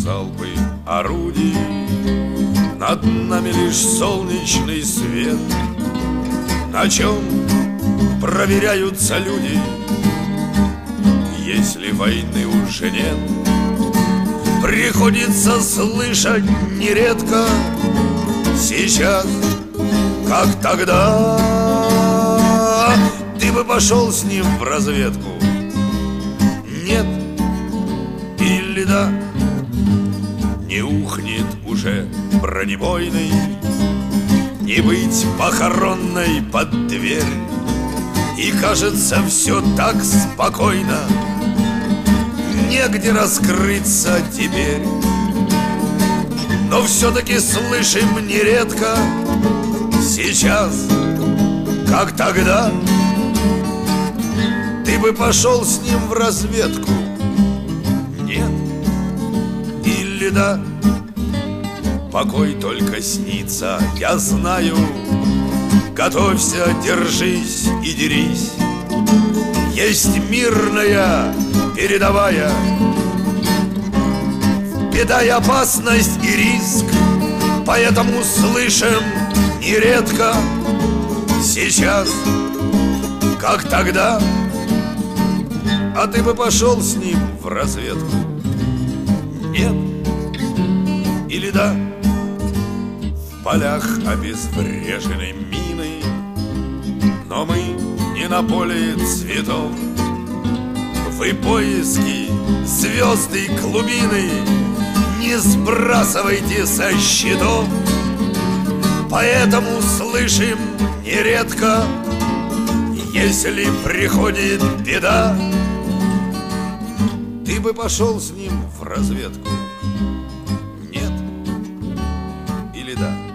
залпы орудий. Над нами лишь солнечный свет. На чем проверяются люди? Если войны уже нет Приходится слышать нередко Сейчас, как тогда. Ты бы пошел с ним в разведку. Нет или да Не ухнет уже бронебойный Не быть похоронной под дверь. И кажется все так спокойно Негде раскрыться теперь. Но все-таки слышим нередко Сейчас, как тогда. Ты бы пошел с ним в разведку или да Покой только снится, я знаю. Готовься, держись и дерись. Есть мирная передовая. Беда и опасность и риск. Поэтому слышим нередко. Сейчас, как тогда. А ты бы пошел с ним в разведку? Нет или да В полях обезвреженной мины Но мы не на поле цветов. Вы поиски звезды клубины Не сбрасывайте со счетов. Поэтому слышим нередко Если приходит беда. Ты бы пошел с ним в разведку responsabilidade.